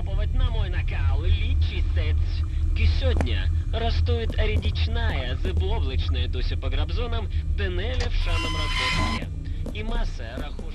жалобовать на мой накал, лічісець. сегодня растует ростует рідічная, зиблобличная дуся по грабзонам, денеля в шаном роботке. и масса рахуш...